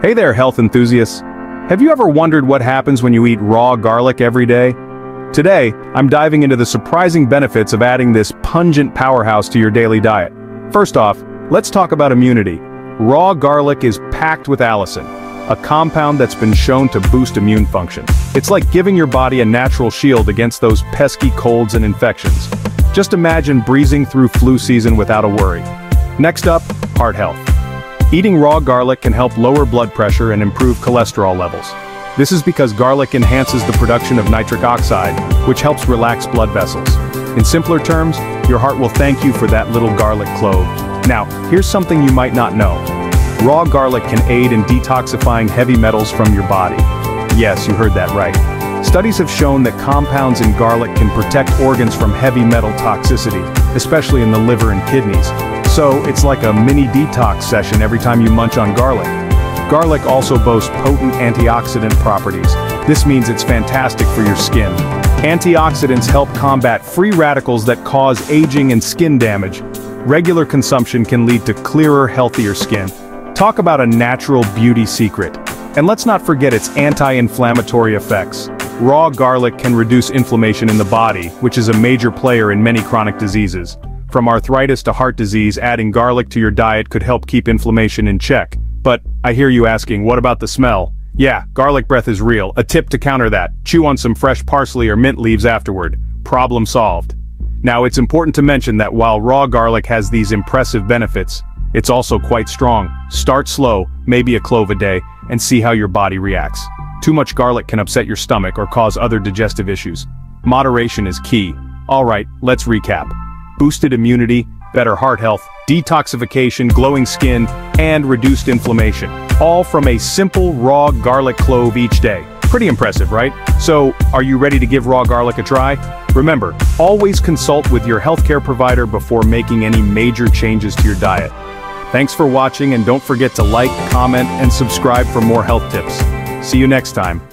Hey there, health enthusiasts. Have you ever wondered what happens when you eat raw garlic every day? Today, I'm diving into the surprising benefits of adding this pungent powerhouse to your daily diet. First off, let's talk about immunity. Raw garlic is packed with allicin, a compound that's been shown to boost immune function. It's like giving your body a natural shield against those pesky colds and infections. Just imagine breezing through flu season without a worry. Next up, heart health. Eating raw garlic can help lower blood pressure and improve cholesterol levels. This is because garlic enhances the production of nitric oxide, which helps relax blood vessels. In simpler terms, your heart will thank you for that little garlic clove. Now, here's something you might not know. Raw garlic can aid in detoxifying heavy metals from your body. Yes, you heard that right. Studies have shown that compounds in garlic can protect organs from heavy metal toxicity, especially in the liver and kidneys. So, it's like a mini detox session every time you munch on garlic. Garlic also boasts potent antioxidant properties. This means it's fantastic for your skin. Antioxidants help combat free radicals that cause aging and skin damage. Regular consumption can lead to clearer, healthier skin. Talk about a natural beauty secret. And let's not forget its anti-inflammatory effects. Raw garlic can reduce inflammation in the body, which is a major player in many chronic diseases. From arthritis to heart disease, adding garlic to your diet could help keep inflammation in check. But, I hear you asking, what about the smell? Yeah, garlic breath is real. A tip to counter that, chew on some fresh parsley or mint leaves afterward. Problem solved. Now it's important to mention that while raw garlic has these impressive benefits, it's also quite strong. Start slow, maybe a clove a day, and see how your body reacts. Too much garlic can upset your stomach or cause other digestive issues. Moderation is key. Alright, let's recap boosted immunity, better heart health, detoxification, glowing skin, and reduced inflammation. All from a simple raw garlic clove each day. Pretty impressive, right? So, are you ready to give raw garlic a try? Remember, always consult with your healthcare provider before making any major changes to your diet. Thanks for watching and don't forget to like, comment, and subscribe for more health tips. See you next time.